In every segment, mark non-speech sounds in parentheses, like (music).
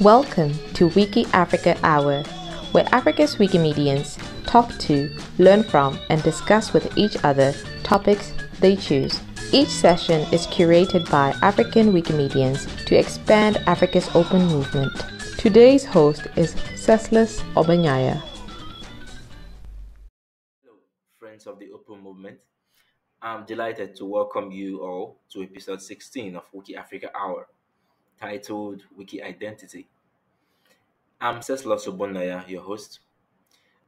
Welcome to Wiki Africa Hour, where Africa's Wikimedians talk to, learn from, and discuss with each other topics they choose. Each session is curated by African Wikimedians to expand Africa's open movement. Today's host is Ceslas Obanyaya. Hello, friends of the Open Movement. I'm delighted to welcome you all to episode 16 of Wiki Africa Hour, titled Wiki Identity. I'm Ceslas Obanyaya, your host.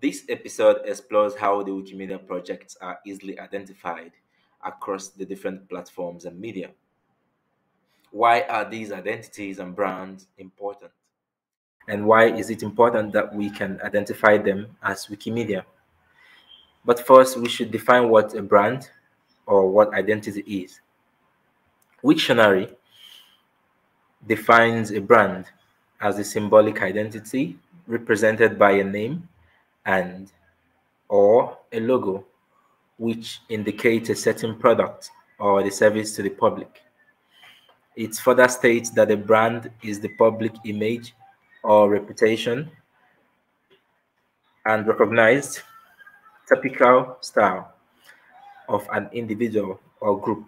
This episode explores how the Wikimedia projects are easily identified across the different platforms and media. Why are these identities and brands important? And why is it important that we can identify them as Wikimedia? But first, we should define what a brand or what identity is. Wiktionary defines a brand as a symbolic identity represented by a name and or a logo which indicates a certain product or the service to the public. It further states that a brand is the public image or reputation and recognized typical style of an individual or group.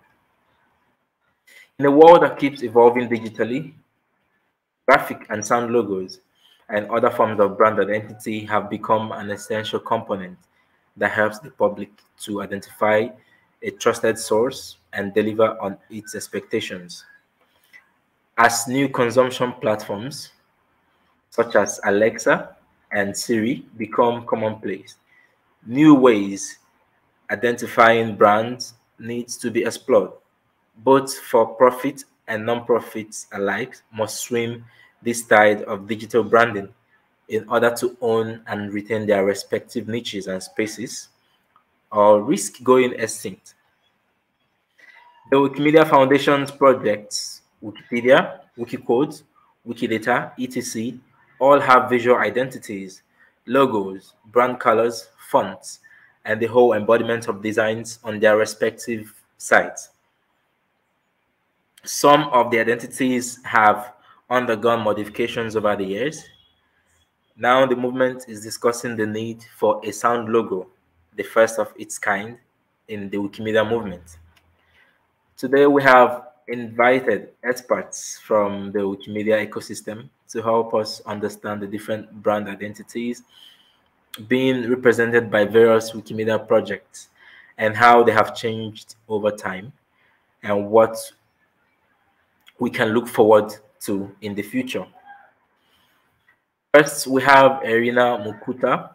In a world that keeps evolving digitally, graphic and sound logos and other forms of brand identity have become an essential component that helps the public to identify a trusted source and deliver on its expectations. As new consumption platforms such as Alexa and Siri become commonplace, new ways identifying brands needs to be explored. Both for profit and non-profits alike must swim this tide of digital branding in order to own and retain their respective niches and spaces or risk going extinct. The Wikimedia Foundation's projects, Wikipedia, Wikiquote, Wikidata, etc., all have visual identities, logos, brand colors, fonts, and the whole embodiment of designs on their respective sites. Some of the identities have undergone modifications over the years. Now the movement is discussing the need for a sound logo, the first of its kind in the Wikimedia movement. Today we have invited experts from the Wikimedia ecosystem to help us understand the different brand identities being represented by various Wikimedia projects and how they have changed over time and what we can look forward to in the future. First, we have Erina Mukuta.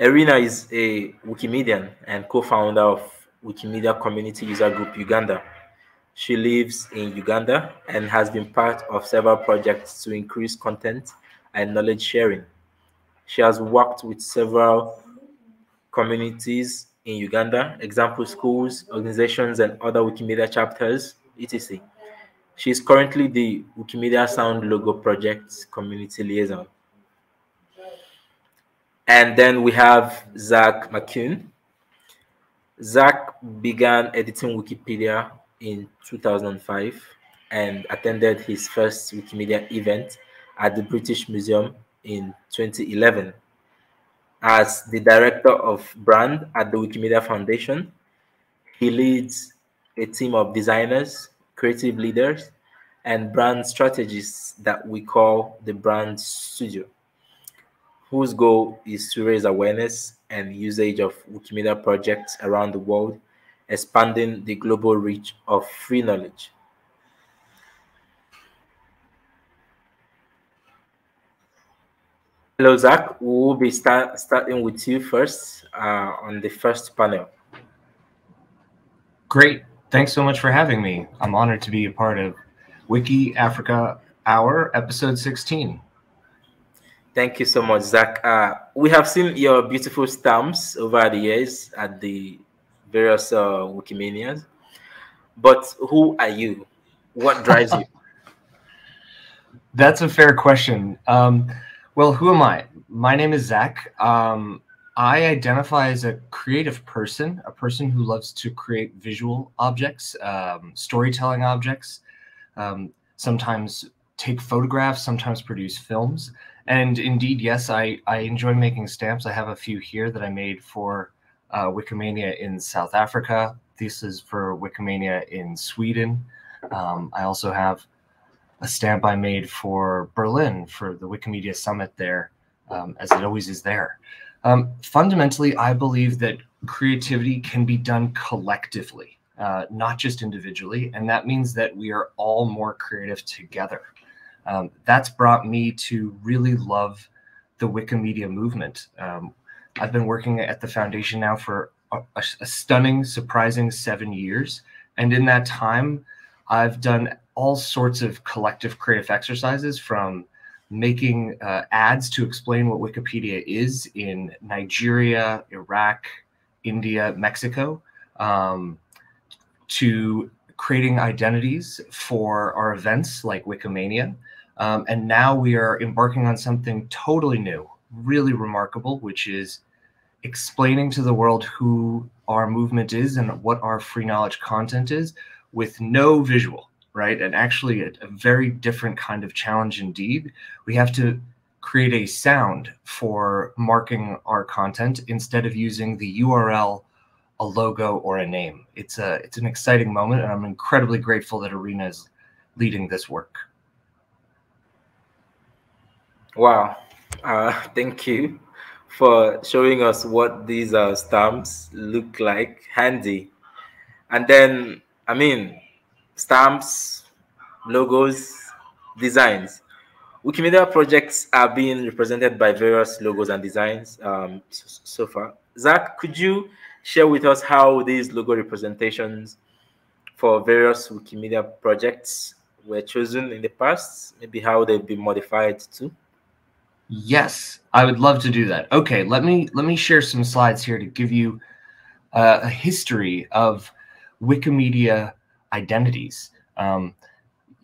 Erina is a Wikimedian and co-founder of Wikimedia Community User Group Uganda. She lives in Uganda and has been part of several projects to increase content and knowledge sharing. She has worked with several communities in Uganda, example schools, organizations, and other Wikimedia chapters, etc. She is currently the Wikimedia Sound Logo Project Community Liaison. And then we have Zack McCune. Zack began editing Wikipedia in 2005 and attended his first Wikimedia event at the British Museum in 2011. As the director of brand at the Wikimedia Foundation, he leads a team of designers, creative leaders, and brand strategists that we call the Brand Studio, whose goal is to raise awareness and usage of Wikimedia projects around the world, expanding the global reach of free knowledge. Hello, Zack. We will be start, starting with you first uh, on the first panel. Great. Thanks so much for having me. I'm honored to be a part of Wiki Africa Hour, episode 16. Thank you so much, Zack. Uh, we have seen your beautiful stamps over the years at the various uh, Wikimanias. But who are you? What drives you? (laughs) That's a fair question. Um, well, who am I? My name is Zack. Um, I identify as a creative person, a person who loves to create visual objects, um, storytelling objects. Um, sometimes take photographs, sometimes produce films. And indeed, yes, I, I enjoy making stamps. I have a few here that I made for uh, Wikimania in South Africa. This is for Wikimania in Sweden. Um, I also have a stamp I made for Berlin for the Wikimedia Summit there, um, as it always is there. Um, fundamentally, I believe that creativity can be done collectively, uh, not just individually. And that means that we are all more creative together. Um, that's brought me to really love the Wikimedia movement. Um, I've been working at the foundation now for a, a, stunning, surprising seven years. And in that time, I've done all sorts of collective creative exercises from making uh, ads to explain what Wikipedia is in Nigeria, Iraq, India, Mexico, um, to creating identities for our events like Wikimania. Um, and now we are embarking on something totally new, really remarkable, which is explaining to the world who our movement is and what our free knowledge content is with no visual, right? And actually, a, a very different kind of challenge indeed. We have to create a sound for marking our content instead of using the URL, a logo, or a name. It's a it's an exciting moment, and I'm incredibly grateful that Erina is leading this work. Wow, uh, thank you for showing us what these uh, stamps look like handy. And then, I mean, stamps, logos, designs. Wikimedia projects are being represented by various logos and designs um, so, so far. Zack, could you share with us how these logo representations for various Wikimedia projects were chosen in the past? Maybe how they've been modified too? Yes, I would love to do that. Okay, let me let me share some slides here to give you uh, a history of Wikimedia identities. Um,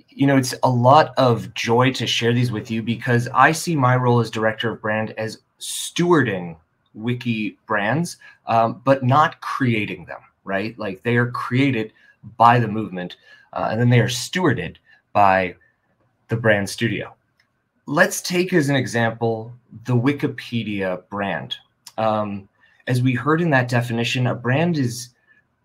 you know, it's a lot of joy to share these with you because I see my role as director of brand as stewarding wiki brands, um, but not creating them. Right, like they are created by the movement, uh, and then they are stewarded by the brand studio let's take as an example the Wikipedia brand. Um, as we heard in that definition, a brand is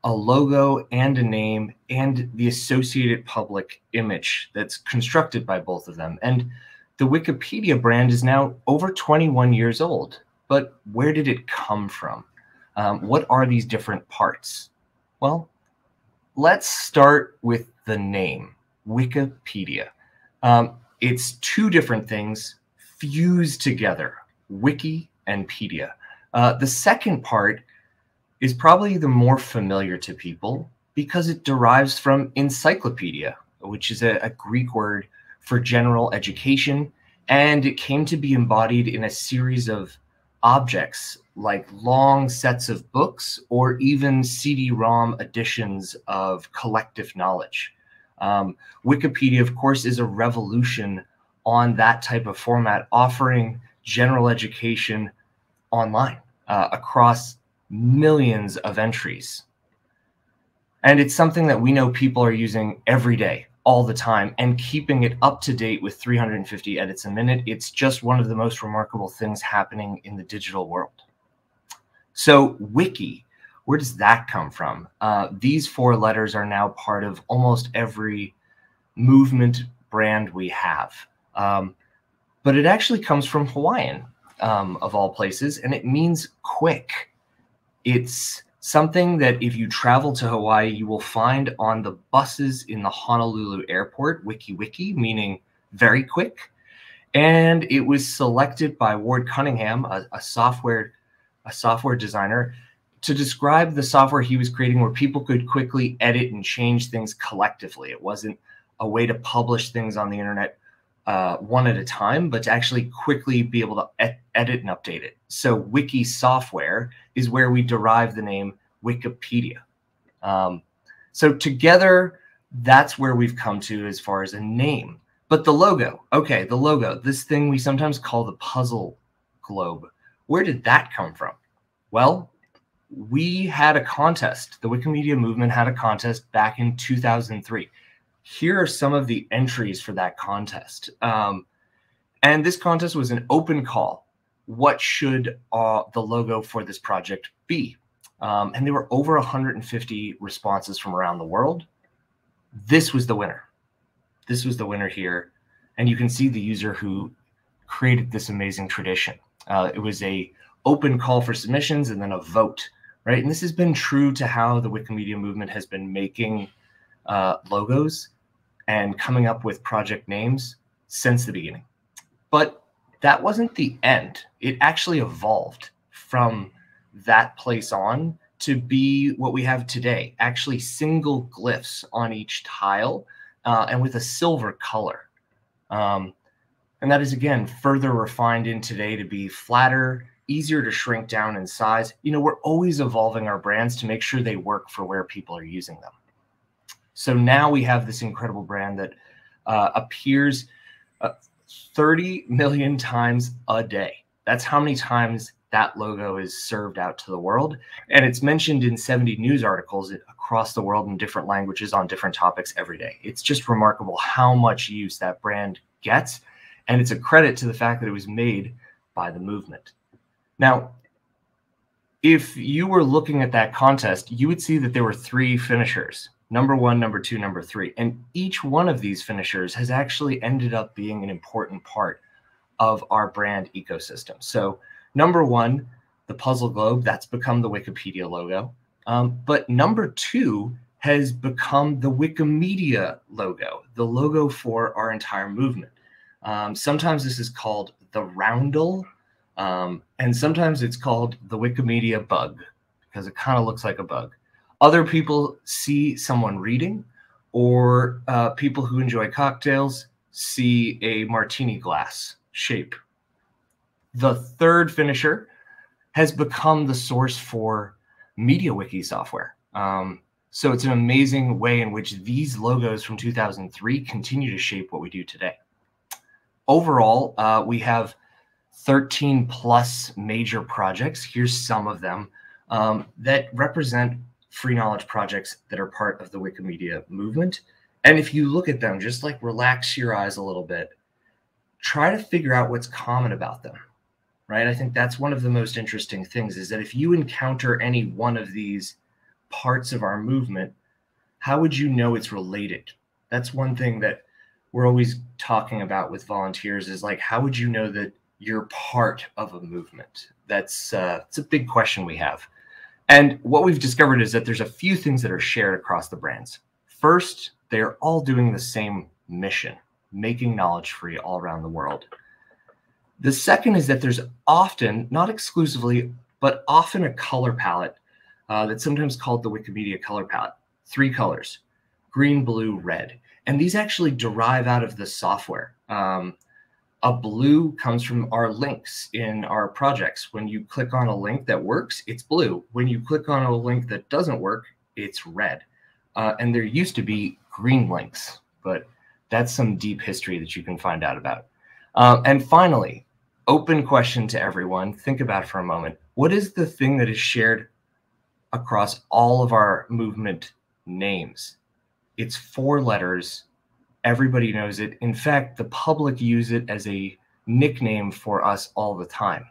a logo and a name and the associated public image that's constructed by both of them. And the Wikipedia brand is now over 21 years old. But where did it come from? Um, what are these different parts? Well, let's start with the name Wikipedia. Um, it's two different things fused together wiki and pedia uh, the second part is probably the more familiar to people because it derives from encyclopedia which is a, a greek word for general education and it came to be embodied in a series of objects like long sets of books or even CD-ROM editions of collective knowledge. Um, Wikipedia, of course, is a revolution on that type of format, offering general education online uh, across millions of entries. And it's something that we know people are using every day, all the time, and keeping it up to date with 350 edits a minute. It's just one of the most remarkable things happening in the digital world. So, Wiki where does that come from? Uh, these four letters are now part of almost every movement brand we have. Um, but it actually comes from Hawaiian, um, of all places, and it means quick. It's something that if you travel to Hawaii, you will find on the buses in the Honolulu airport, Wiki Wiki, meaning very quick. And it was selected by Ward Cunningham, a, a software a software designer, to describe the software he was creating where people could quickly edit and change things collectively. It wasn't a way to publish things on the internet uh, one at a time, but to actually quickly be able to ed- edit and update it. So, wiki software is where we derive the name Wikipedia. Um, so, together, that's where we've come to as far as a name. But the logo, okay, the logo, this thing we sometimes call the puzzle globe, where did that come from? Well, we had a contest. The Wikimedia movement had a contest back in 2003. Here are some of the entries for that contest. Um, and this contest was an open call. What should uh, the logo for this project be? Um, and there were over 150 responses from around the world. This was the winner. This was the winner here. And you can see the user who created this amazing tradition. Uh, it was a open call for submissions and then a vote, right? And this has been true to how the Wikimedia movement has been making uh, logos and coming up with project names since the beginning. But that wasn't the end. It actually evolved from that place on to be what we have today actually single glyphs on each tile uh, and with a silver color. Um, and that is again further refined in today to be flatter, easier to shrink down in size. You know, we're always evolving our brands to make sure they work for where people are using them. So now we have this incredible brand that uh, appears uh, 30 million times a day. That's how many times that logo is served out to the world. And it's mentioned in 70 news articles across the world in different languages on different topics every day. It's just remarkable how much use that brand gets. And it's a credit to the fact that it was made by the movement. Now, if you were looking at that contest, you would see that there were three finishers number one, number two, number three. And each one of these finishers has actually ended up being an important part of our brand ecosystem. So, number one, the puzzle globe, that's become the Wikipedia logo. Um, but number two has become the Wikimedia logo, the logo for our entire movement. Um, sometimes this is called the roundel, um, and sometimes it's called the Wikimedia bug because it kind of looks like a bug. Other people see someone reading, or uh, people who enjoy cocktails see a martini glass shape. The third finisher has become the source for MediaWiki software. Um, so it's an amazing way in which these logos from 2003 continue to shape what we do today. Overall, uh, we have 13 plus major projects. Here's some of them um, that represent free knowledge projects that are part of the Wikimedia movement. And if you look at them, just like relax your eyes a little bit, try to figure out what's common about them, right? I think that's one of the most interesting things is that if you encounter any one of these parts of our movement, how would you know it's related? That's one thing that we're always talking about with volunteers is like, how would you know that you're part of a movement? That's uh, it's a big question we have. And what we've discovered is that there's a few things that are shared across the brands. First, they are all doing the same mission, making knowledge free all around the world. The second is that there's often, not exclusively, but often a color palette uh, that's sometimes called the Wikimedia color palette. Three colors green, blue, red. And these actually derive out of the software. Um, a blue comes from our links in our projects. When you click on a link that works, it's blue. When you click on a link that doesn't work, it's red. Uh, and there used to be green links, but that's some deep history that you can find out about. Uh, and finally, open question to everyone. Think about for a moment. What is the thing that is shared across all of our movement names? It's four letters Everybody knows it. In fact, the public use it as a nickname for us all the time.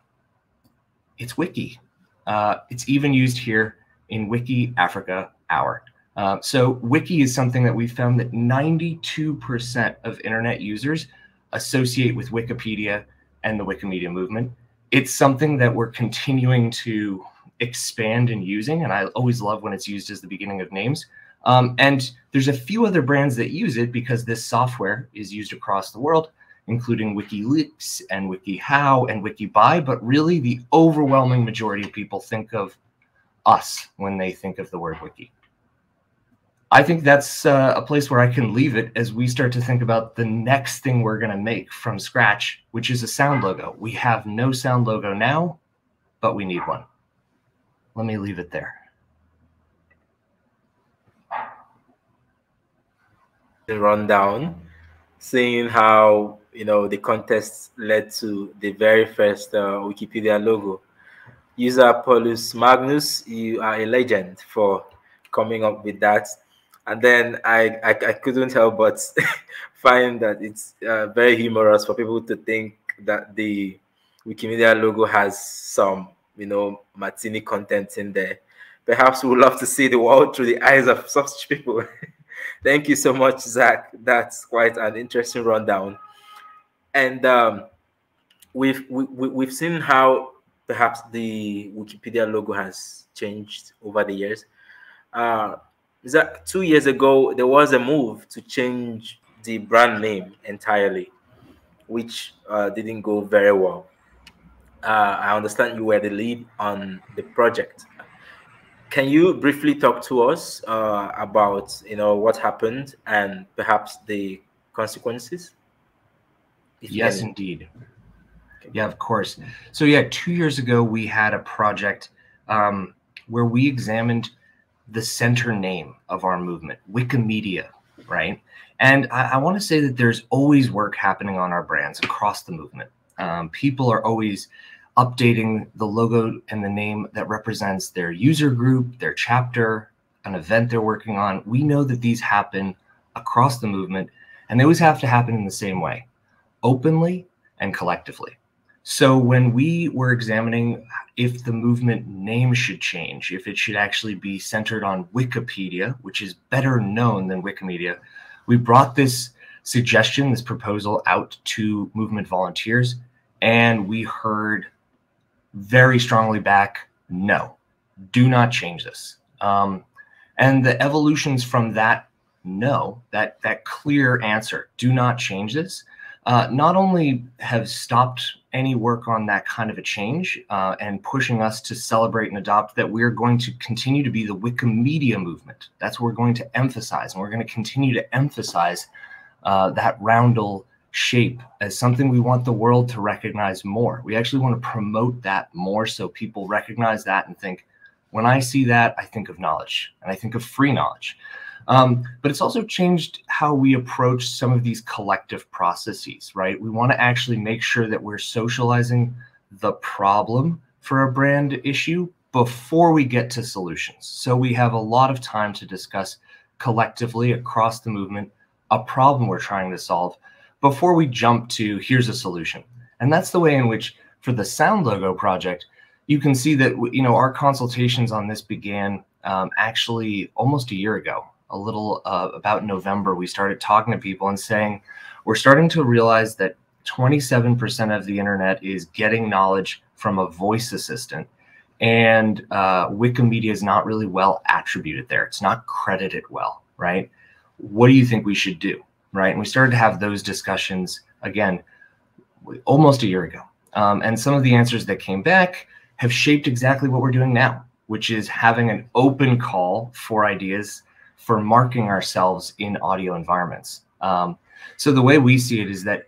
It's Wiki. Uh, it's even used here in Wiki Africa Hour. Uh, so Wiki is something that we found that 92% of internet users associate with Wikipedia and the Wikimedia movement. It's something that we're continuing to expand and using, and I always love when it's used as the beginning of names. Um, and there's a few other brands that use it because this software is used across the world, including WikiLeaks and WikiHow and WikiBuy. But really, the overwhelming majority of people think of us when they think of the word wiki. I think that's uh, a place where I can leave it as we start to think about the next thing we're going to make from scratch, which is a sound logo. We have no sound logo now, but we need one. Let me leave it there. The rundown, seeing how you know the contest led to the very first uh, Wikipedia logo. User Paulus Magnus, you are a legend for coming up with that. and then I, I, I couldn't help but (laughs) find that it's uh, very humorous for people to think that the Wikimedia logo has some, you know, martini content in there. Perhaps we would love to see the world through the eyes of such people. (laughs) Thank you so much, Zack. That's quite an interesting rundown. And um, we've we, we've seen how perhaps the Wikipedia logo has changed over the years. Uh, Zack, two years ago, there was a move to change the brand name entirely, which uh, didn't go very well. Uh, I understand you were the lead on the project. Can you briefly talk to us uh, about you know what happened and perhaps the consequences? Yes, indeed. Yeah, of course. So yeah, two years ago we had a project um, where we examined the center name of our movement, Wikimedia, right? And I, I want to say that there's always work happening on our brands across the movement. Um, people are always updating the logo and the name that represents their user group, their chapter, an event they're working on. We know that these happen across the movement, and they always have to happen in the same way openly and collectively. So when we were examining if the movement name should change, if it should actually be centered on Wikipedia, which is better known than Wikimedia, we brought this suggestion, this proposal out to movement volunteers, and we heard very strongly back, no, do not change this. Um, and the evolutions from that no, that that clear answer, do not change this, uh, not only have stopped any work on that kind of a change uh, and pushing us to celebrate and adopt that we're going to continue to be the Wikimedia movement. That's what we're going to emphasize. And we're going to continue to emphasize uh, that roundel shape as something we want the world to recognize more. We actually want to promote that more so people recognize that and think, when I see that, I think of knowledge and I think of free knowledge. Um, but it's also changed how we approach some of these collective processes, right? We want to actually make sure that we're socializing the problem for a brand issue before we get to solutions. So we have a lot of time to discuss collectively across the movement a problem we're trying to solve before we jump to here's a solution. And that's the way in which for the sound logo project, you can see that you know our consultations on this began um, actually almost a year ago a little uh, about November, we started talking to people and saying, we're starting to realize that 27% of the internet is getting knowledge from a voice assistant. And uh, Wikimedia is not really well attributed there. It's not credited well, right? What do you think we should do, right? And we started to have those discussions again almost a year ago. Um, and some of the answers that came back have shaped exactly what we're doing now, which is having an open call for ideas for marking ourselves in audio environments. Um, so the way we see it is that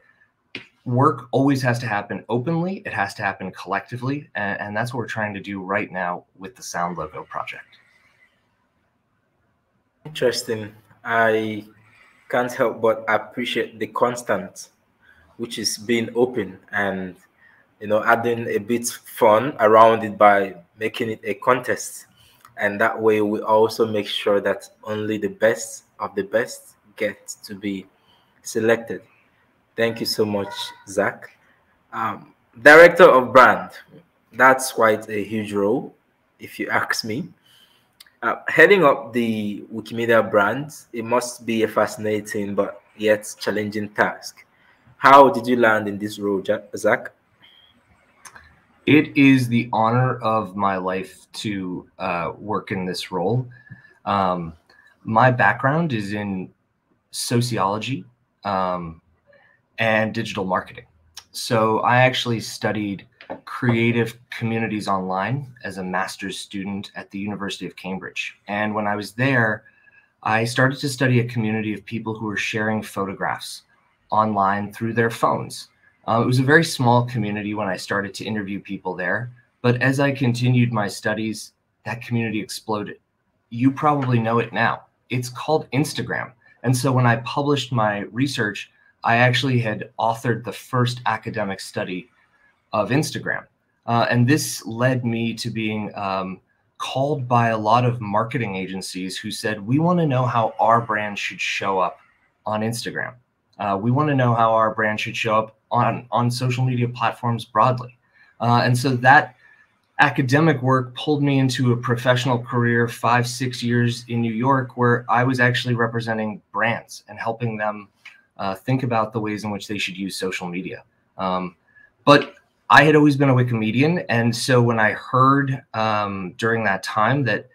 work always has to happen openly. It has to happen collectively, and, and that's what we're trying to do right now with the Sound Logo project. Interesting. I can't help but appreciate the constant, which is being open and you know adding a bit fun around it by making it a contest. And that way we also make sure that only the best of the best get to be selected. Thank you so much zack. Um, director of brand that's quite a huge role if you ask me uh, heading up the wikimedia brand it must be a fascinating but yet challenging task how did you land in this role zack it is the honor of my life to uh, work in this role. Um, my background is in sociology um, and digital marketing. So I actually studied creative communities online as a master's student at the University of Cambridge. And when I was there, I started to study a community of people who were sharing photographs online through their phones. Uh, it was a very small community when I started to interview people there. But as I continued my studies, that community exploded. You probably know it now. It's called Instagram. And so when I published my research, I actually had authored the first academic study of Instagram. Uh, and this led me to being um, called by a lot of marketing agencies who said, We want to know how our brand should show up on Instagram. Uh, we want to know how our brand should show up on, on social media platforms broadly. Uh, and so that academic work pulled me into a professional career five, six years in New York, where I was actually representing brands and helping them uh, think about the ways in which they should use social media. Um, but I had always been a Wikimedian. And so when I heard um, during that time that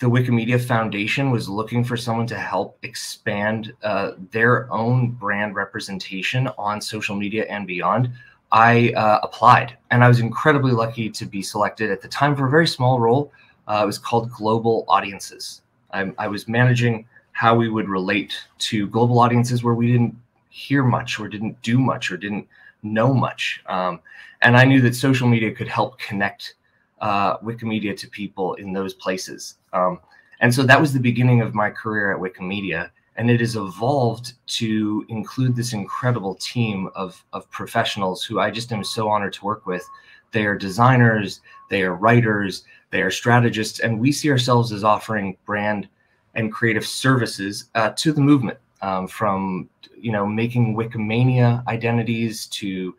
the Wikimedia Foundation was looking for someone to help expand uh, their own brand representation on social media and beyond, I uh, applied. And I was incredibly lucky to be selected at the time for a very small role. Uh, it was called Global Audiences. I, I was managing how we would relate to global audiences where we didn't hear much or didn't do much or didn't know much. Um, and I knew that social media could help connect uh, Wikimedia to people in those places. Um, and so that was the beginning of my career at Wikimedia. And it has evolved to include this incredible team of, of professionals who I just am so honored to work with. They are designers, they are writers, they are strategists, and we see ourselves as offering brand and creative services uh, to the movement um, from you know making Wikimania identities to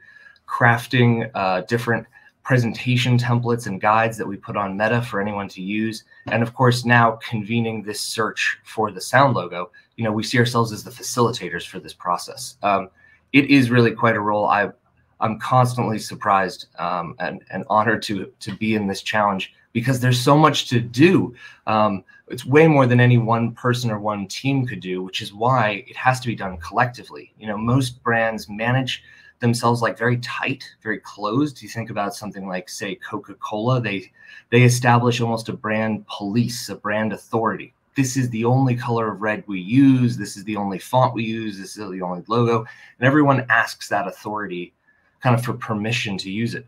crafting uh, different presentation templates and guides that we put on Meta for anyone to use, and of course now convening this search for the sound logo. You know, we see ourselves as the facilitators for this process. Um, it is really quite a role. I I'm constantly surprised um, and, and honored to to be in this challenge because there's so much to do. Um, it's way more than any one person or one team could do, which is why it has to be done collectively. You know, most brands manage themselves like very tight, very closed. You think about something like, say, Coca-Cola, they they establish almost a brand police, a brand authority. This is the only color of red we use. This is the only font we use. This is the only logo. And everyone asks that authority kind of for permission to use it.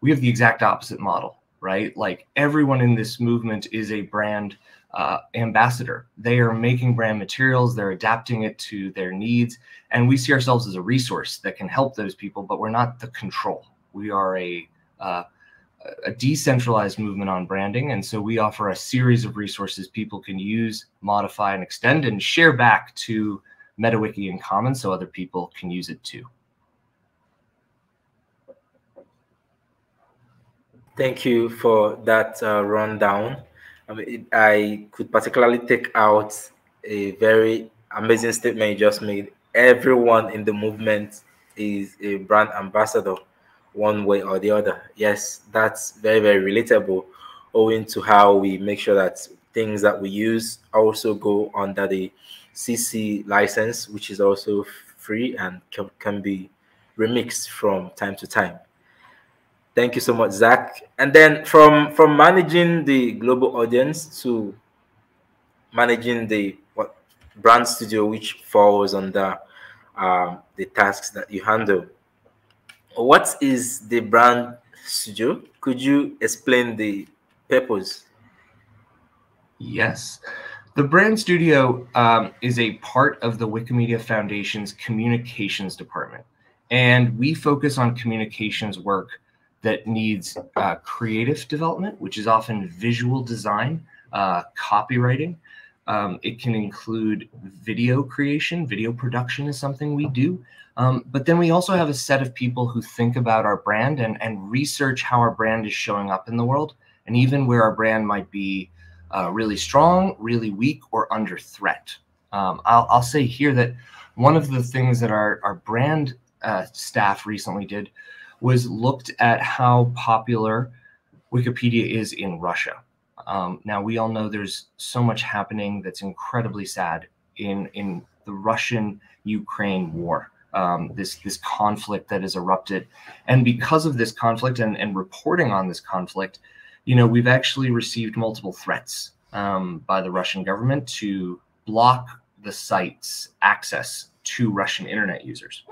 We have the exact opposite model, right? Like everyone in this movement is a brand uh, ambassador. They are making brand materials, they're adapting it to their needs. And we see ourselves as a resource that can help those people, but we're not the control. We are a, uh, a decentralized movement on branding. And so we offer a series of resources people can use, modify, and extend and share back to MetaWiki in common so other people can use it too. Thank you for that uh, rundown. I mean, I could particularly take out a very amazing statement you just made. Everyone in the movement is a brand ambassador, one way or the other. Yes, that's very, very relatable, owing to how we make sure that things that we use also go under the CC license, which is also free and can, can be remixed from time to time. Thank you so much, Zack. And then from from managing the global audience to managing the what brand studio, which falls under um, the tasks that you handle. What is the brand studio? Could you explain the purpose? Yes. The Brand Studio um, is a part of the Wikimedia Foundation's communications department. And we focus on communications work that needs uh, creative development, which is often visual design, uh, copywriting. Um, it can include video creation. Video production is something we do. Um, but then we also have a set of people who think about our brand and, and research how our brand is showing up in the world, and even where our brand might be uh, really strong, really weak, or under threat. Um, I'll, I'll, say here that one of the things that our, our brand uh, staff recently did was looked at how popular Wikipedia is in Russia. Um, now we all know there's so much happening that's incredibly sad in in the Russian-Ukraine war. Um, this this conflict that has erupted, and because of this conflict and, and reporting on this conflict, you know we've actually received multiple threats um, by the Russian government to block the site's access to Russian internet users.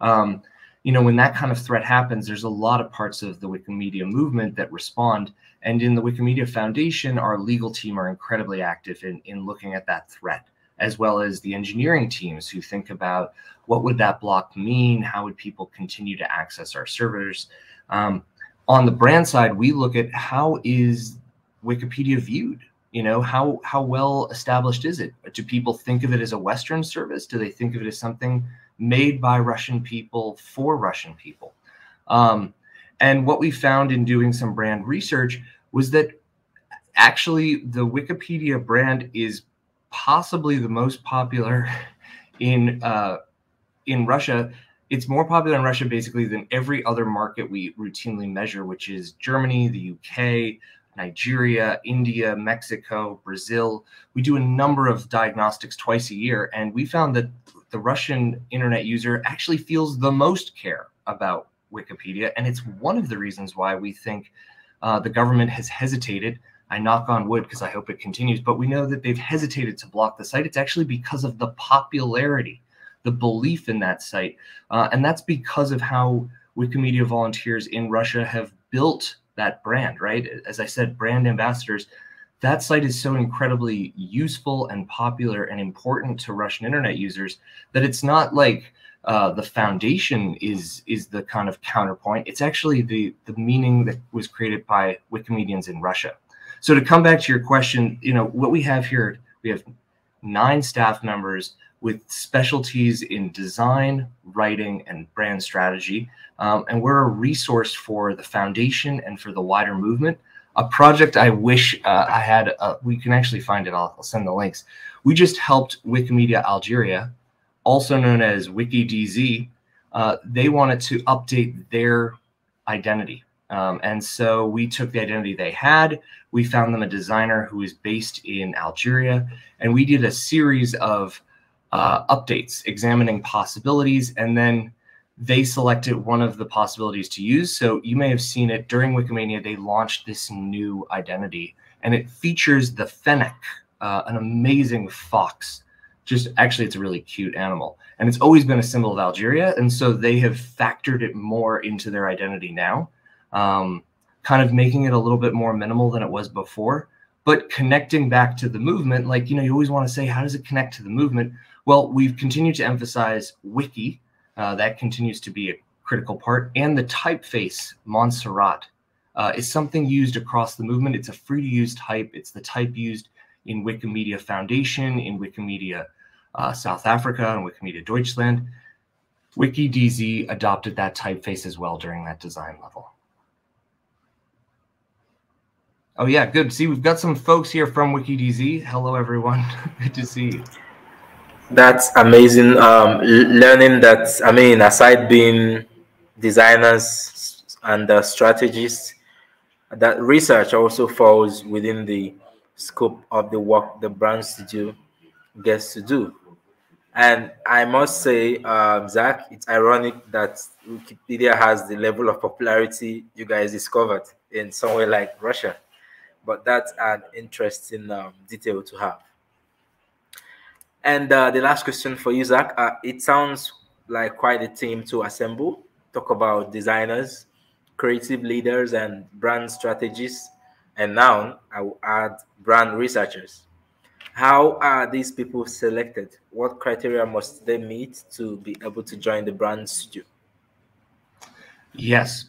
Um, you know, when that kind of threat happens, there's a lot of parts of the Wikimedia movement that respond. And in the Wikimedia Foundation, our legal team are incredibly active in, in looking at that threat, as well as the engineering teams who think about what would that block mean? How would people continue to access our servers? Um, on the brand side, we look at how is Wikipedia viewed? You know, how how well established is it? Do people think of it as a Western service? Do they think of it as something made by Russian people for Russian people? Um, and what we found in doing some brand research was that actually the Wikipedia brand is possibly the most popular (laughs) in uh, in Russia. It's more popular in Russia basically than every other market we routinely measure, which is Germany, the UK, Nigeria, India, Mexico, Brazil. We do a number of diagnostics twice a year, and we found that the Russian internet user actually feels the most care about Wikipedia. And it's one of the reasons why we think uh, the government has hesitated. I knock on wood because I hope it continues, but we know that they've hesitated to block the site. It's actually because of the popularity, the belief in that site. Uh, and that's because of how Wikimedia volunteers in Russia have built that brand, right? As I said, brand ambassadors. That site is so incredibly useful and popular and important to Russian internet users that it's not like uh, the foundation is is the kind of counterpoint. It's actually the the meaning that was created by Wikimedians in Russia. So to come back to your question, you know what we have here, we have nine staff members with specialties in design, writing, and brand strategy. Um, and we're a resource for the foundation and for the wider movement. A project I wish uh, I had, uh, we can actually find it, I'll, I'll, send the links. We just helped Wikimedia Algeria, also known as WikiDZ. Uh, they wanted to update their identity. Um, and so we took the identity they had. We found them a designer who is based in Algeria, and we did a series of uh, updates, examining possibilities, and then they selected one of the possibilities to use. So you may have seen it during Wikimania, they launched this new identity, and it features the fennec, uh, an amazing fox. Just actually, it's a really cute animal. And it's always been a symbol of Algeria. And so they have factored it more into their identity now, um, kind of making it a little bit more minimal than it was before. But connecting back to the movement, like, you know, you always want to say, how does it connect to the movement? Well, we've continued to emphasize wiki. Uh, that continues to be a critical part. And the typeface, Montserrat, uh, is something used across the movement. It's a free to use type. It's the type used in Wikimedia Foundation, in Wikimedia uh, South Africa, and Wikimedia Deutschland. WikiDZ adopted that typeface as well during that design level. Oh yeah, good. See, we've got some folks here from WikiDZ. Hello, everyone. (laughs) good to see you that's amazing um, learning that i mean aside being designers and uh, strategists that research also falls within the scope of the work the brand studio gets to do. And i must say um, zack it's ironic that wikipedia has the level of popularity you guys discovered in somewhere like russia but that's an interesting um, detail to have and uh, the last question for you, Zack. Uh, it sounds like quite a team to assemble. Talk about designers, creative leaders, and brand strategists. And now I will add brand researchers. How are these people selected? What criteria must they meet to be able to join the brand studio? Yes.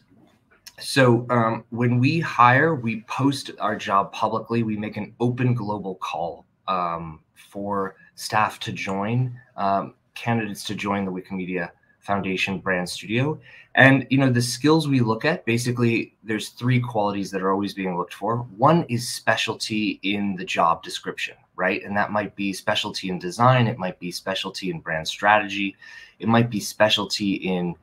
So um, when we hire, we post our job publicly. We make an open global call um, for staff to join, um, candidates to join the Wikimedia Foundation brand studio. And you know, the skills we look at, basically there's three qualities that are always being looked for. One is specialty in the job description, right? And that might be specialty in design, it might be specialty in brand strategy, it might be specialty in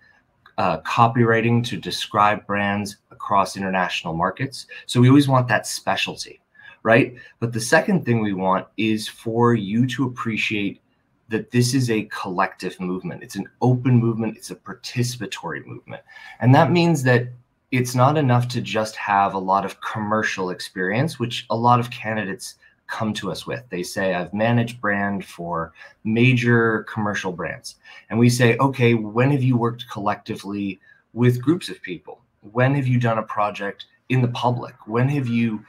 uh, copywriting to describe brands across international markets. So we always want that specialty right? But the second thing we want is for you to appreciate that this is a collective movement. It's an open movement, it's a participatory movement. And that means that it's not enough to just have a lot of commercial experience, which a lot of candidates come to us with. They say, I've managed brand for major commercial brands. And we say, okay, when have you worked collectively with groups of people? When have you done a project in the public? When have you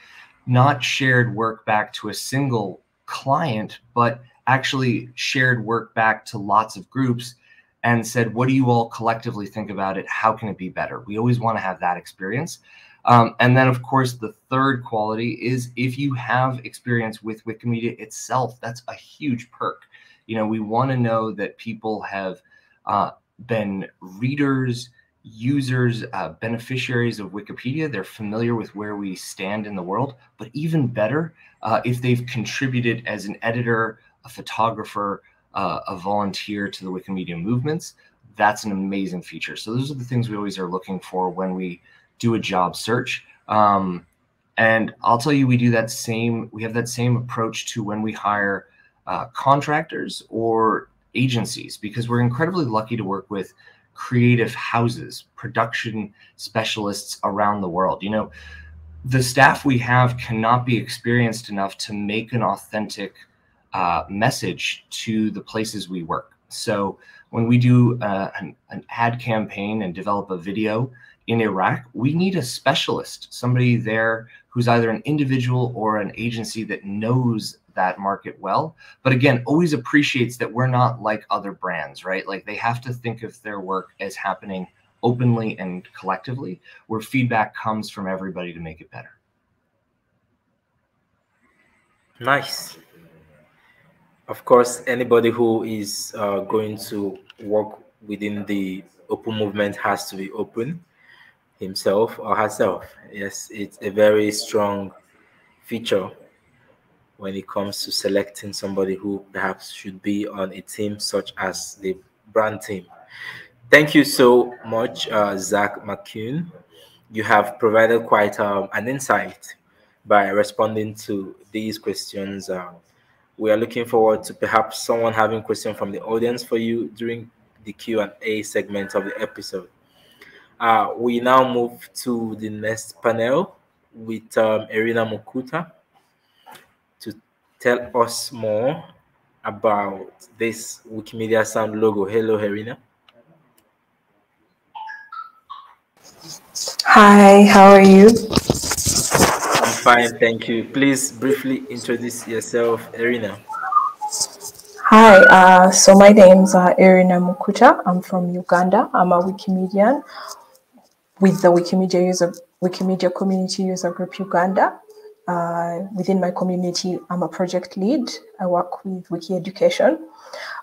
not shared work back to a single client, but actually shared work back to lots of groups and said, What do you all collectively think about it? How can it be better? We always want to have that experience. Um, and then, of course, the third quality is if you have experience with Wikimedia itself, that's a huge perk. You know, we want to know that people have uh, been readers, users, uh, beneficiaries of Wikipedia. They're familiar with where we stand in the world. But even better, uh, if they've contributed as an editor, a photographer, uh, a volunteer to the Wikimedia movements, that's an amazing feature. So those are the things we always are looking for when we do a job search. Um, and I'll tell you, we do that same, we have that same approach to when we hire uh, contractors or agencies because we're incredibly lucky to work with creative houses, production specialists around the world. You know, the staff we have cannot be experienced enough to make an authentic uh, message to the places we work. So when we do uh, an, an ad campaign and develop a video, in Iraq, we need a specialist, somebody there who's either an individual or an agency that knows that market well. But again, always appreciates that we're not like other brands, right? Like they have to think of their work as happening openly and collectively, where feedback comes from everybody to make it better. Nice. Of course, anybody who is uh, going to work within the open movement has to be open himself or herself. Yes, it's a very strong feature when it comes to selecting somebody who perhaps should be on a team such as the brand team. Thank you so much, uh, Zack McCune. You have provided quite um, an insight by responding to these questions. Uh, we are looking forward to perhaps someone having questions from the audience for you during the Q&A segment of the episode. Uh, we now move to the next panel with um, Erina Mukuta to tell us more about this Wikimedia Sound logo. Hello, Erina. Hi, how are you? I'm fine, thank you. Please briefly introduce yourself, Erina. Hi, uh, so my name is uh, Erina Mukuta. I'm from Uganda. I'm a Wikimedian with the Wikimedia user Wikimedia community user group Uganda. Uh, within my community, I'm a project lead. I work with Wiki Education.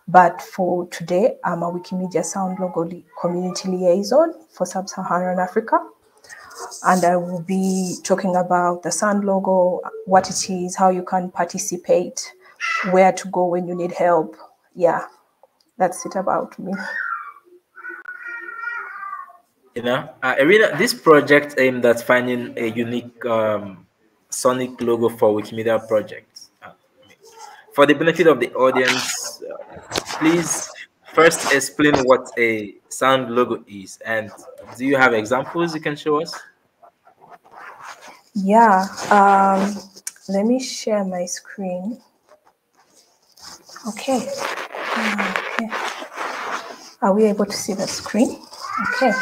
But for today, I'm a Wikimedia Sound Logo li community liaison for Sub-Saharan Africa. And I will be talking about the Sound Logo, what it is, how you can participate, where to go when you need help. Yeah, that's it about me. You know, uh, Erina, this project aimed at finding a unique um, sonic logo for Wikimedia projects. Uh, for the benefit of the audience, uh, please first explain what a sound logo is, and do you have examples you can show us? Yeah, um, let me share my screen. Okay. okay. Are we able to see the screen? Okay.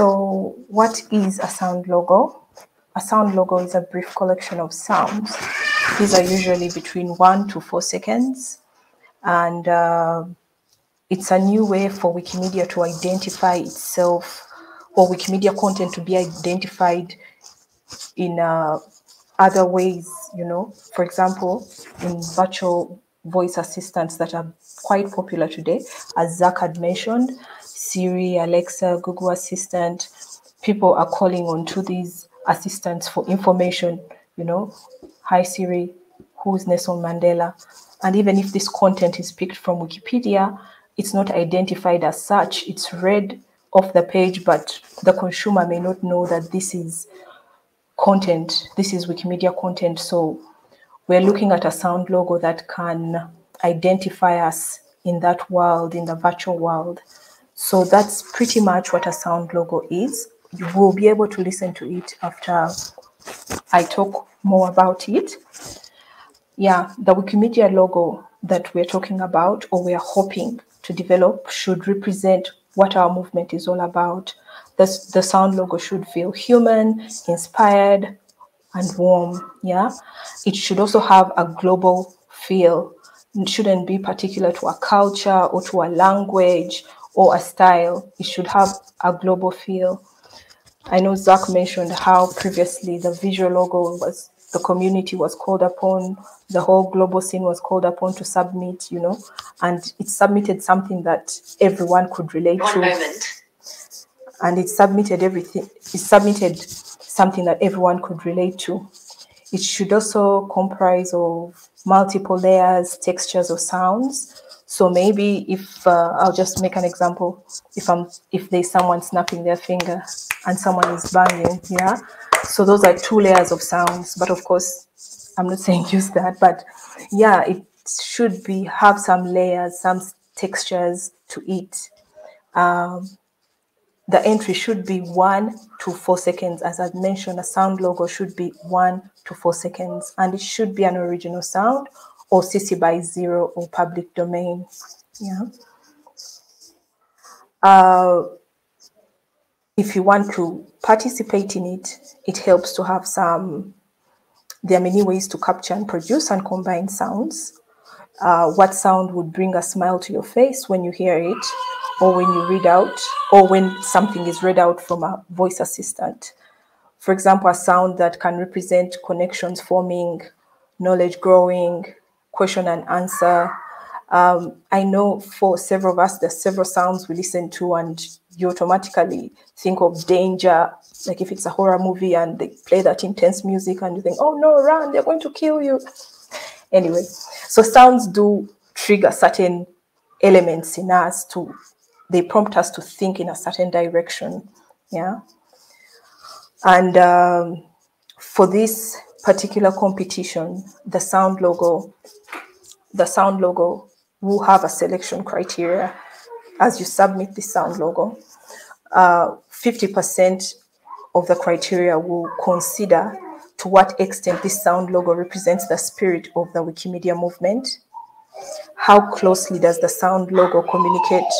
So what is a sound logo? A sound logo is a brief collection of sounds. These are usually between one to four seconds. And uh, it's a new way for Wikimedia to identify itself or Wikimedia content to be identified in uh, other ways, you know, for example, in virtual voice assistants that are quite popular today, as Zack had mentioned, Siri, Alexa, Google Assistant, people are calling on to these assistants for information, you know, hi Siri, who's Nelson Mandela? And even if this content is picked from Wikipedia, it's not identified as such. It's read off the page, but the consumer may not know that this is content, this is Wikimedia content. So we're looking at a sound logo that can identify us in that world, in the virtual world. So that's pretty much what a sound logo is. You will be able to listen to it after I talk more about it. Yeah, the Wikimedia logo that we're talking about or we're hoping to develop should represent what our movement is all about. The, the sound logo should feel human, inspired, and warm. Yeah, it should also have a global feel. It shouldn't be particular to a culture or to a language or a style. It should have a global feel. I know Zack mentioned how previously the visual logo was the community was called upon, the whole global scene was called upon to submit, you know, and it submitted something that everyone could relate One to. moment. And it submitted everything, it submitted something that everyone could relate to. It should also comprise of multiple layers, textures, or sounds. So maybe if uh, I'll just make an example, if I'm if there's someone snapping their finger and someone is banging, yeah. So those are two layers of sounds. But of course, I'm not (laughs) saying use that, but yeah, it should be have some layers, some textures to it. Um, the entry should be one to four seconds. As I've mentioned, a sound logo should be one to four seconds, and it should be an original sound or CC by zero or public domain. Yeah. Uh, if you want to participate in it, it helps to have some. There are many ways to capture and produce and combine sounds. Uh, what sound would bring a smile to your face when you hear it, or when you read out, or when something is read out from a voice assistant. For example, a sound that can represent connections forming, knowledge growing, question and answer. Um, I know for several of us, there's several sounds we listen to, and you automatically think of danger. Like if it's a horror movie and they play that intense music, and you think, oh no, run, they're going to kill you. Anyway, so sounds do trigger certain elements in us to, they prompt us to think in a certain direction. Yeah. And um, for this particular competition, the sound logo, the sound logo will have a selection criteria as you submit the sound logo. Uh, 50% of the criteria will consider to what extent this sound logo represents the spirit of the Wikimedia movement. How closely does the sound logo communicate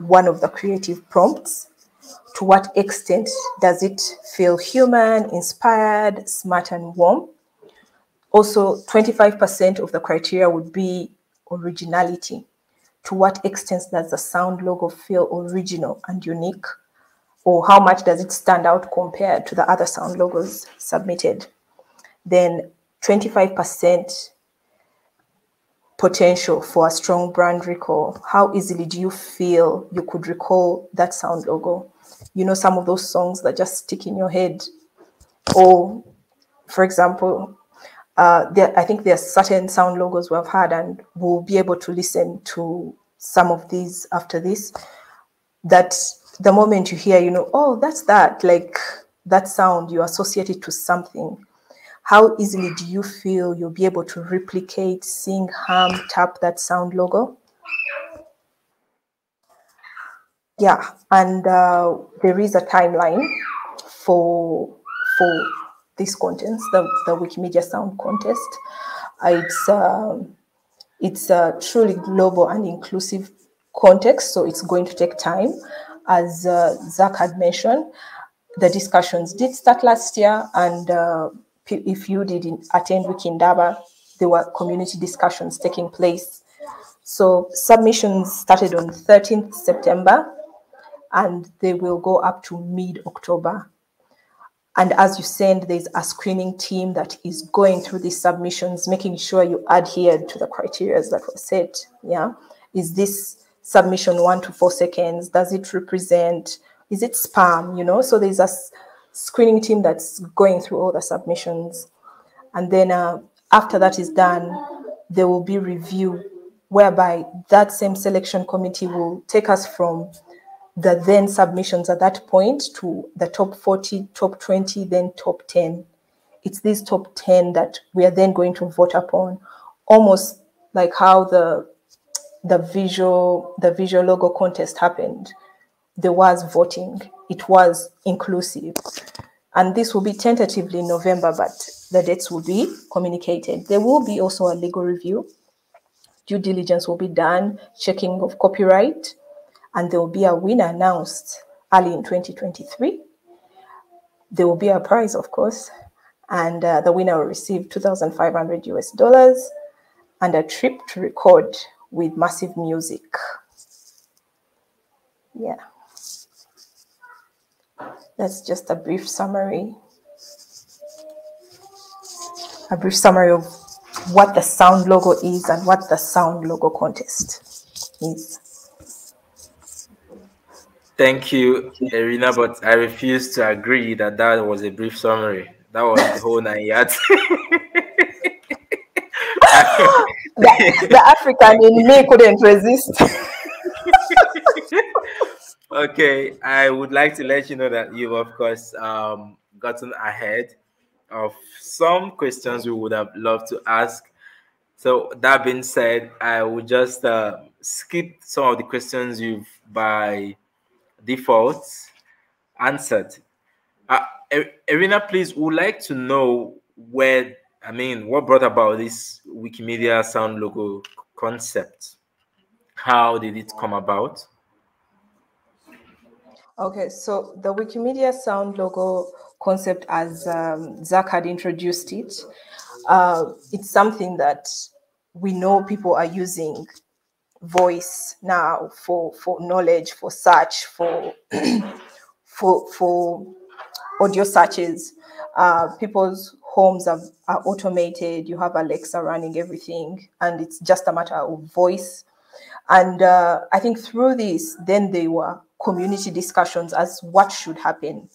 one of the creative prompts? To what extent does it feel human, inspired, smart, and warm? Also, 25% of the criteria would be originality. To what extent does the sound logo feel original and unique? Or how much does it stand out compared to the other sound logos submitted? Then 25% potential for a strong brand recall. How easily do you feel you could recall that sound logo? You know, some of those songs that just stick in your head. Or, for example, uh, there, I think there are certain sound logos we've had, and we'll be able to listen to some of these after this. That the moment you hear, you know, oh, that's that, like that sound, you associate it to something. How easily do you feel you'll be able to replicate, sing, hum, tap that sound logo? Yeah, and uh, there is a timeline for for these contents, the, the Wikimedia Sound Contest. It's um, it's a truly global and inclusive context, so it's going to take time. As uh, Zack had mentioned, the discussions did start last year, and uh, if you didn't attend WikiIndaba, there were community discussions taking place. So submissions started on 13th September, and they will go up to mid-October. And as you send, there's a screening team that is going through these submissions, making sure you adhere to the criteria that were set. Yeah. Is this submission one to four seconds? Does it represent, is it spam? You know, so there's a screening team that's going through all the submissions. And then uh, after that is done, there will be review whereby that same selection committee will take us from the then submissions at that point to the top 40, top 20, then top 10. It's these top 10 that we are then going to vote upon, almost like how the the visual the visual logo contest happened. There was voting. It was inclusive. And this will be tentatively in November, but the dates will be communicated. There will be also a legal review. Due diligence will be done, checking of copyright, and there will be a winner announced early in 2023. There will be a prize, of course, and uh, the winner will receive 2,500 US dollars and a trip to record with MassiveMusic. Yeah. That's just a brief summary. A brief summary of what the sound logo is and what the sound logo contest is. Thank you, Erina, but I refuse to agree that that was a brief summary. That was the whole nine yards. (laughs) the, the African in me couldn't resist. (laughs) okay, I would like to let you know that you've, of course, um, gotten ahead of some questions we would have loved to ask. So, that being said, I will just uh, skip some of the questions you've by default answered. Uh, Erina, please, would like to know where, I mean, what brought about this Wikimedia Sound logo concept? How did it come about? Okay, so the Wikimedia Sound logo concept, as um, Zack had introduced it, uh, it's something that we know people are using voice now for for knowledge for search for (clears throat) for for audio searches uh, people's homes are, are automated you have alexa running everything and it's just a matter of voice. And uh, i think through this then there were community discussions as what should happen.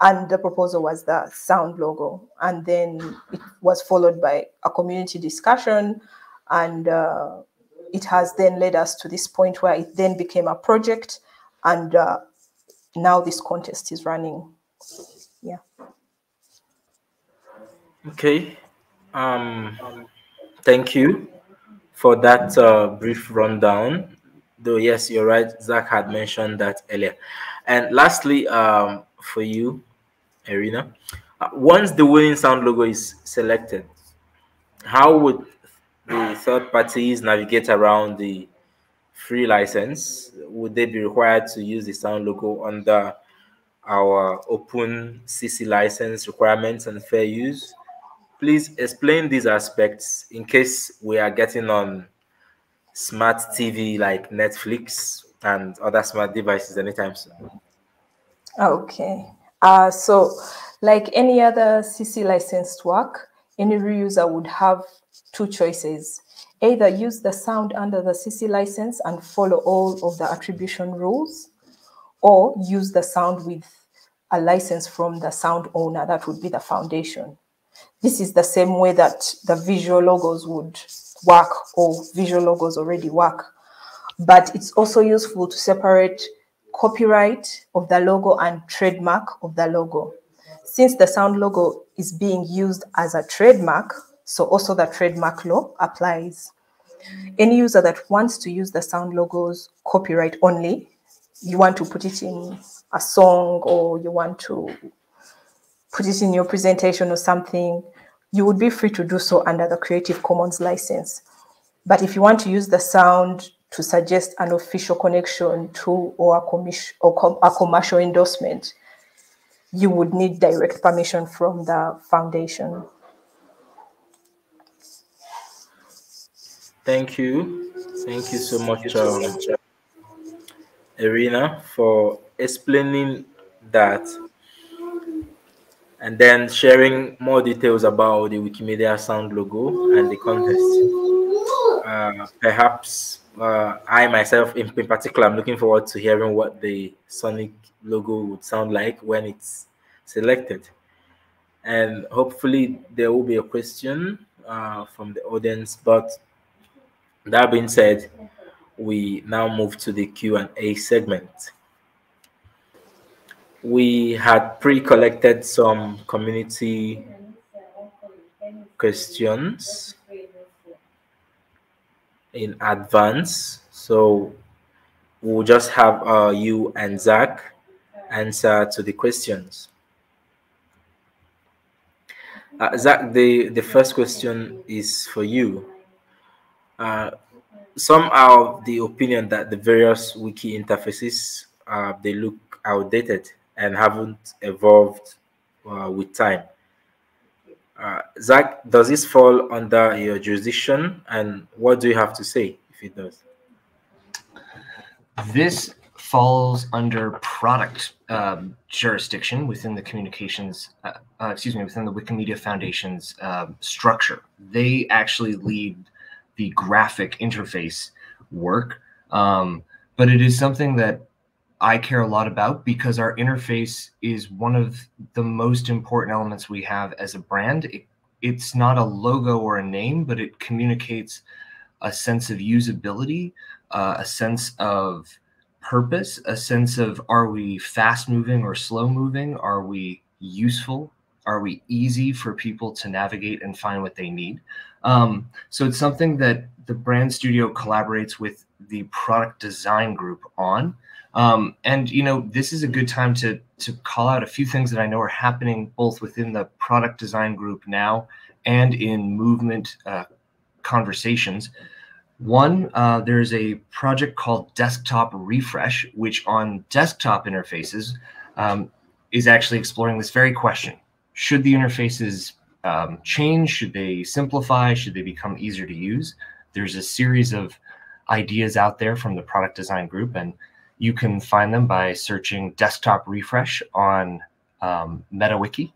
And the proposal was the sound logo. And then it was followed by a community discussion. And uh, it has then led us to this point where it then became a project. And uh, now this contest is running okay um thank you for that uh, brief rundown though yes you're right zack had mentioned that earlier and lastly um for you Erina, uh, once the winning sound logo is selected how would the third parties navigate around the free license? Would they be required to use the sound logo under our open CC license requirements and fair use? Please explain these aspects in case we are getting on smart TV like Netflix and other smart devices anytime soon. Okay. Uh, so, like any other CC licensed work, any reuser would have two choices. Either use the sound under the CC license and follow all of the attribution rules, or use the sound with a license from the sound owner, that would be the foundation. This is the same way that the visual logos would work or visual logos already work. But it's also useful to separate copyright of the logo and trademark of the logo. Since the sound logo is being used as a trademark, so also the trademark law applies. Any user that wants to use the sound logos copyright only, you want to put it in a song or you want to put it in your presentation or something, you would be free to do so under the Creative Commons license. But if you want to use the sound to suggest an official connection to or a, commission, or com a commercial endorsement, you would need direct permission from the foundation. Thank you. Thank you so much, um, Erina, for explaining that and then sharing more details about the Wikimedia Sound logo and the contest. Uh, perhaps uh, I myself, in, in particular, I'm looking forward to hearing what the Sonic logo would sound like when it's selected. And hopefully, there will be a question uh, from the audience, but that being said, we now move to the Q&A segment. We had pre-collected some community questions in advance. So we'll just have uh, you and Zack answer to the questions. Uh, Zack, the, the first question is for you. Uh, some are of the opinion that the various wiki interfaces uh, they look outdated and haven't evolved uh, with time. Uh, Zack, does this fall under your jurisdiction, and what do you have to say if it does? This falls under product um, jurisdiction within the communications, uh, uh, excuse me, within the Wikimedia Foundation's uh, structure. They actually lead the graphic interface work, um, but it is something that I care a lot about because our interface is one of the most important elements we have as a brand. It, it's not a logo or a name, but it communicates a sense of usability, uh, a sense of purpose, a sense of are we fast moving or slow moving? Are we useful? Are we easy for people to navigate and find what they need? Um, so it's something that the brand studio collaborates with the product design group on. Um, and you know, this is a good time to to call out a few things that I know are happening both within the product design group now and in movement uh, conversations. One, uh, there's a project called Desktop Refresh, which on desktop interfaces um, is actually exploring this very question. Should the interfaces um, change? Should they simplify? Should they become easier to use? There's a series of ideas out there from the product design group, and you can find them by searching Desktop Refresh on um, MetaWiki.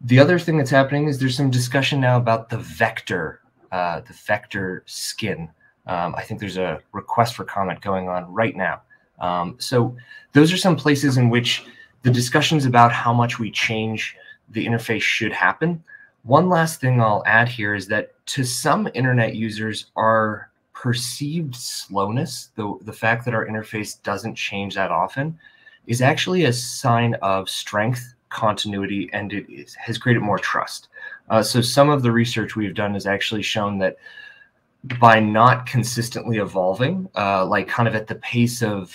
The other thing that's happening is there's some discussion now about the vector, uh, the vector skin. Um, I think there's a request for comment going on right now. Um, so those are some places in which the discussions about how much we change the interface should happen. One last thing I'll add here is that to some internet users, our perceived slowness, the, the fact that our interface doesn't change that often, is actually a sign of strength, continuity, and it is, has created more trust. Uh, so some of the research we've done has actually shown that by not consistently evolving, uh, like kind of at the pace of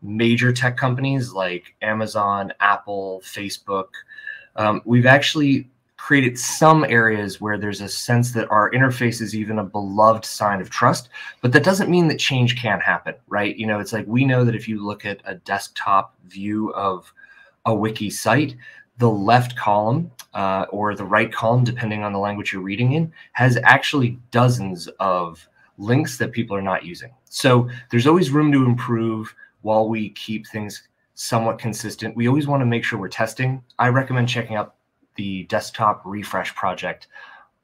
major tech companies like Amazon, Apple, Facebook, um, we've actually created some areas where there's a sense that our interface is even a beloved sign of trust. But that doesn't mean that change can't happen, right? You know, it's like we know that if you look at a desktop view of a wiki site, the left column uh, or the right column, depending on the language you're reading in, has actually dozens of links that people are not using. So there's always room to improve while we keep things somewhat consistent. We always want to make sure we're testing. I recommend checking out the desktop refresh project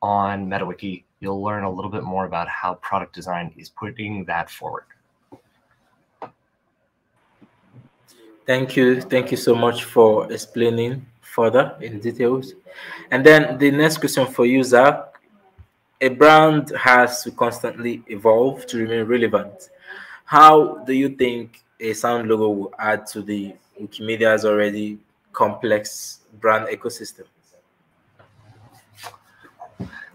on MetaWiki. You'll learn a little bit more about how product design is putting that forward. Thank you. Thank you so much for explaining further in details. And then the next question for you, Zack. A brand has to constantly evolve to remain relevant. How do you think a sound logo will add to the Wikimedia's already complex brand ecosystem?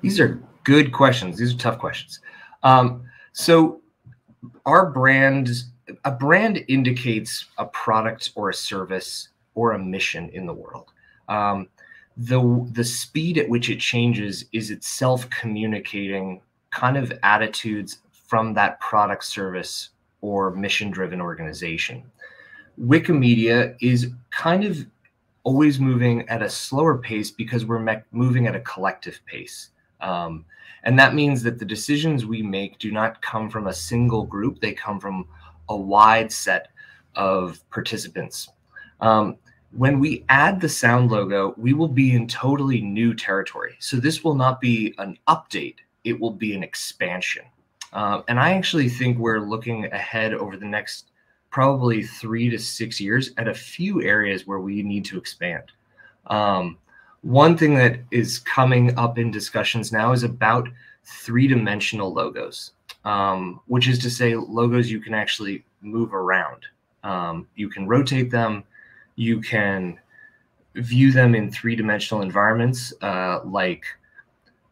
These are good questions. These are tough questions. Um, so, our brand, a brand indicates a product or a service or a mission in the world um, the the speed at which it changes is itself communicating kind of attitudes from that product service or mission driven organization wikimedia is kind of always moving at a slower pace because we're moving at a collective pace um, and that means that the decisions we make do not come from a single group they come from a wide set of participants um, when we add the sound logo, we will be in totally new territory. So this will not be an update, it will be an expansion. Uh, and I actually think we're looking ahead over the next probably three to six years at a few areas where we need to expand. Um, one thing that is coming up in discussions now is about three dimensional logos, um, which is to say, logos you can actually move around. Um, you can rotate them, you can view them in three dimensional environments uh, like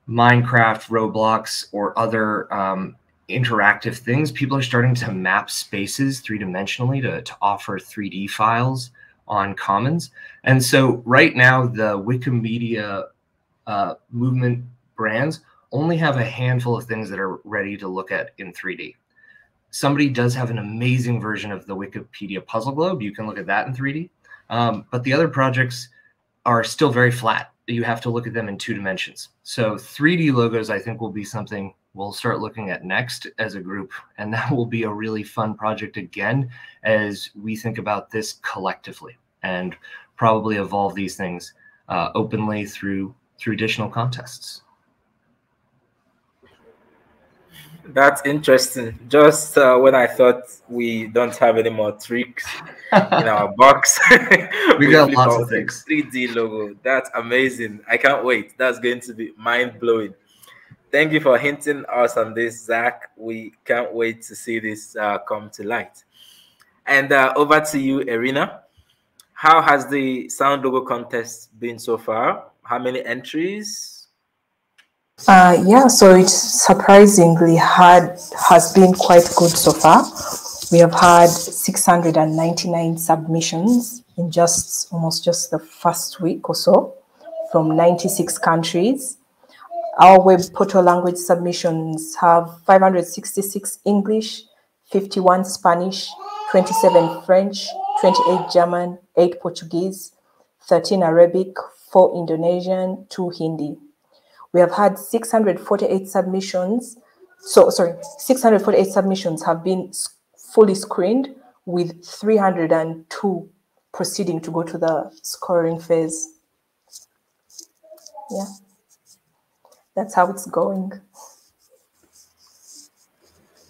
Minecraft, Roblox, or other um, interactive things. People are starting to map spaces three dimensionally to, to offer 3D files on Commons. And so, right now, the Wikimedia uh, movement brands only have a handful of things that are ready to look at in 3D. Somebody does have an amazing version of the Wikipedia puzzle globe. You can look at that in 3D. Um, but the other projects are still very flat. You have to look at them in two dimensions. So 3D logos, I think, will be something we'll start looking at next as a group. And (laughs) that will be a really fun project again as we think about this collectively and probably evolve these things uh, openly through through additional contests. That's interesting. Just uh, when I thought we don't have any more tricks (laughs) in our box, we, (laughs) we got lots of things. 3D logo. That's amazing. I can't wait. That's going to be mind blowing. Thank you for hinting us on this, Zack. We can't wait to see this uh, come to light. And uh, over to you, Erina. How has the sound logo contest been so far? How many entries? Uh, yeah, so it surprisingly had has been quite good so far. We have had 699 submissions in just almost just the first week or so from 96 countries. Our web portal language submissions have 566 English, 51 Spanish, 27 French, 28 German, 8 Portuguese, 13 Arabic, 4 Indonesian, 2 Hindi. We have had 648 submissions. So, sorry, 648 submissions have been fully screened with 302 proceeding to go to the scoring phase. Yeah, that's how it's going.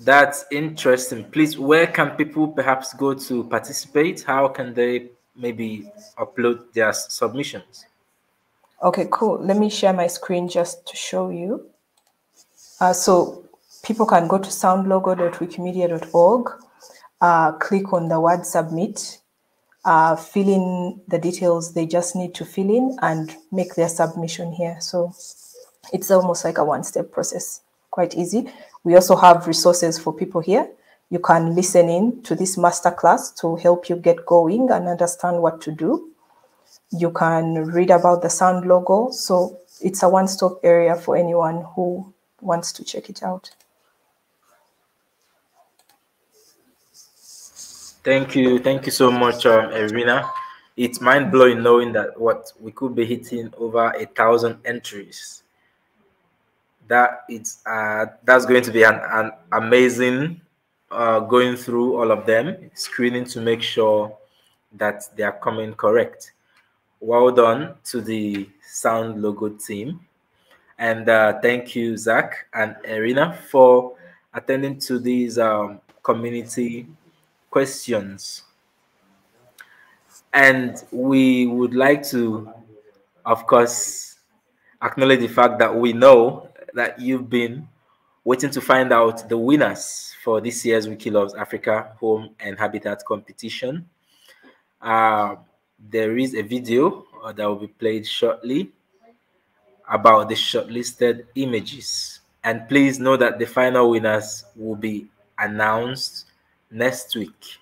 That's interesting. Please, where can people perhaps go to participate? How can they maybe upload their submissions? Okay, cool. Let me share my screen just to show you. Uh, so people can go to soundlogo.wikimedia.org, uh, click on the word submit, uh, fill in the details they just need to fill in and make their submission here. So it's almost like a one-step process, quite easy. We also have resources for people here. You can listen in to this masterclass to help you get going and understand what to do. You can read about the sound logo. So it's a one stop area for anyone who wants to check it out. Thank you. Thank you so much, um, Erina. It's mind blowing knowing that what we could be hitting over a thousand entries. That it's uh, that's going to be an, an amazing uh, going through all of them, screening to make sure that they are coming correct well done to the sound logo team. And uh, thank you, Zack and Erina, for attending to these um, community questions. And we would like to, of course, acknowledge the fact that we know that you've been waiting to find out the winners for this year's Wiki Loves Africa Home and Habitat competition. Uh, there is a video uh, that will be played shortly about the shortlisted images. And please know that the final winners will be announced next week.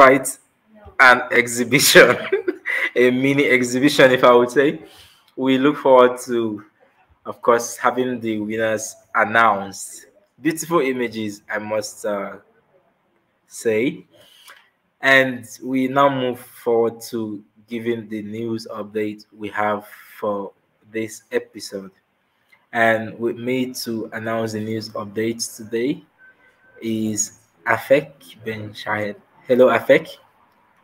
Quite an exhibition, (laughs) a mini exhibition, if I would say. We look forward to, of course, having the winners announced. Beautiful images, I must uh, say. And we now move forward to giving the news update we have for this episode. And with me to announce the news updates today is Afek Ben Shahid. Hello, Afek.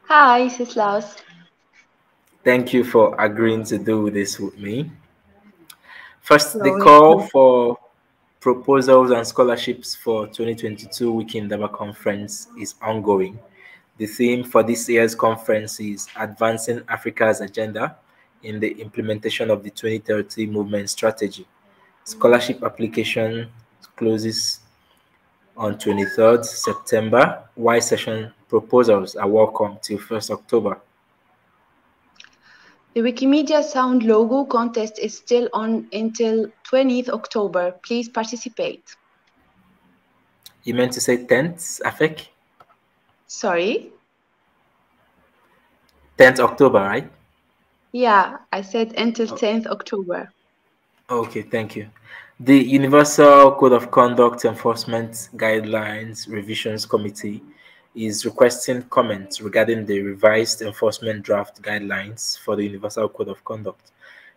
Hi, Ceslause. Thank you for agreeing to do this with me. First, the call for proposals and scholarships for 2022 WikiIndaba Conference is ongoing. The theme for this year's conference is Advancing Africa's Agenda in the Implementation of the 2030 Movement Strategy. Scholarship application closes on 23rd September, while session proposals are welcome till 1st October. The Wikimedia Sound logo contest is still on until 20th October. Please participate. You meant to say 10th, Afek? Sorry? 10th October, right? Yeah, I said until 10th October. Okay, thank you. The Universal Code of Conduct Enforcement Guidelines Revisions Committee is requesting comments regarding the revised enforcement draft guidelines for the Universal Code of Conduct.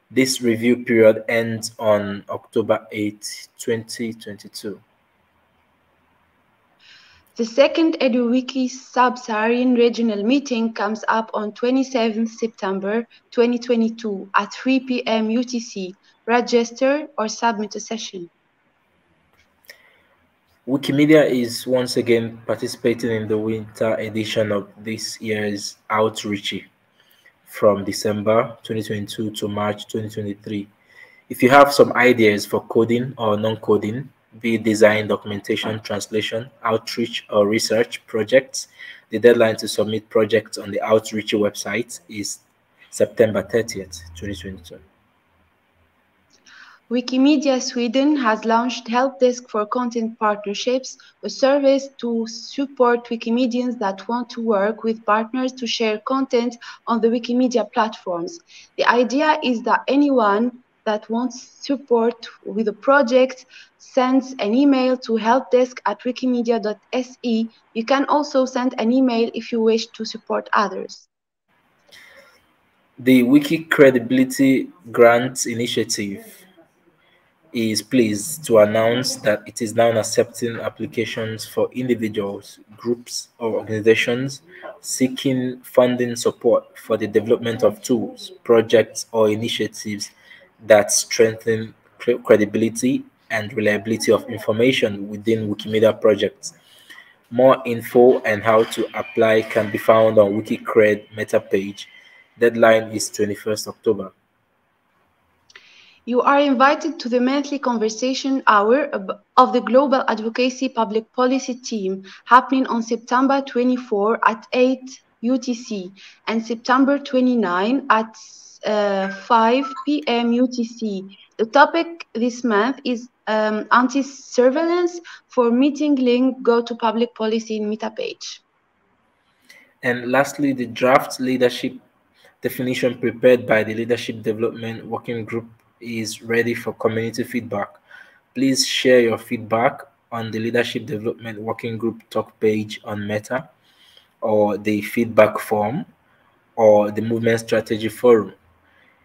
This review period ends on October 8, 2022. The second EduWiki Sub-Saharan Regional Meeting comes up on 27 September 2022 at 3 p.m. UTC. Register or submit a session. Wikimedia is once again participating in the winter edition of this year's Outreachy from December 2022 to March 2023. If you have some ideas for coding or non-coding, be design, documentation, translation, outreach, or research projects, the deadline to submit projects on the Outreachy website is September 30th, 2022. Wikimedia Sweden has launched Help Desk for Content Partnerships, a service to support Wikimedians that want to work with partners to share content on the Wikimedia platforms. The idea is that anyone that wants support with a project sends an email to helpdesk at wikimedia.se. You can also send an email if you wish to support others. The Wiki Credibility Grant Initiative is pleased to announce that it is now accepting applications for individuals, groups, or organizations seeking funding support for the development of tools, projects, or initiatives that strengthen credibility and reliability of information within Wikimedia projects. More info and how to apply can be found on WikiCred meta page. Deadline is 21st October. You are invited to the monthly conversation hour of the Global Advocacy Public Policy Team happening on September 24 at 8 UTC and September 29 at uh, 5 p.m. UTC. The topic this month is um, anti-surveillance for meeting link go to public policy in meta page. And lastly, the draft leadership definition prepared by the Leadership Development Working Group is ready for community feedback. Please share your feedback on the Leadership Development Working Group talk page on Meta or the feedback form or the Movement Strategy Forum.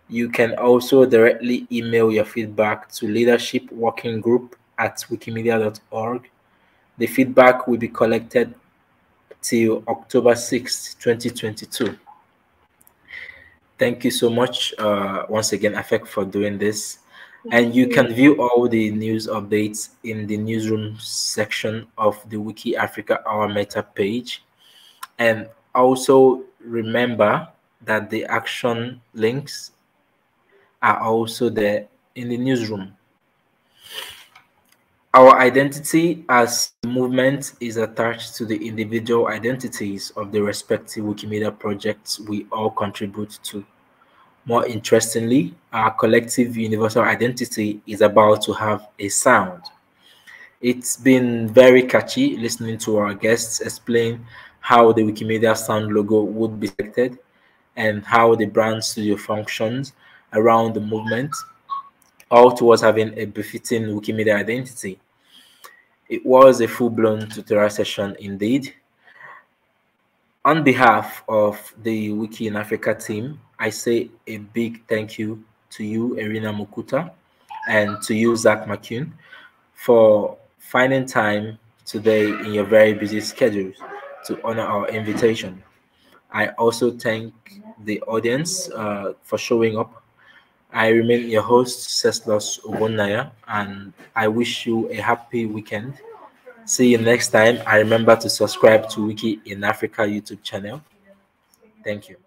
You can also directly email your feedback to Leadership Working Group at wikimedia.org. The feedback will be collected till October 6, 2022. Thank you so much uh, once again, Afek, for doing this. and you can view all the news updates in the newsroom section of the Wiki Africa Hour Meta page. And also remember that the action links are also there in the newsroom. Our identity as movement is attached to the individual identities of the respective Wikimedia projects we all contribute to. More interestingly, our collective universal identity is about to have a sound. It's been very catchy listening to our guests explain how the Wikimedia sound logo would be selected and how the brand studio functions around the movement, all towards having a befitting Wikimedia identity. It was a full-blown tutorial session indeed. on behalf of the Wiki in Africa team, I say a big thank you to you, Erina Mukuta, and to you, Zack McCune, for finding time today in your very busy schedules to honor our invitation. I also thank the audience uh, for showing up. I remain your host, Ceslause Ogbonnaya, and I wish you a happy weekend. See you next time. I remember to subscribe to Wiki in Africa YouTube channel. Thank you.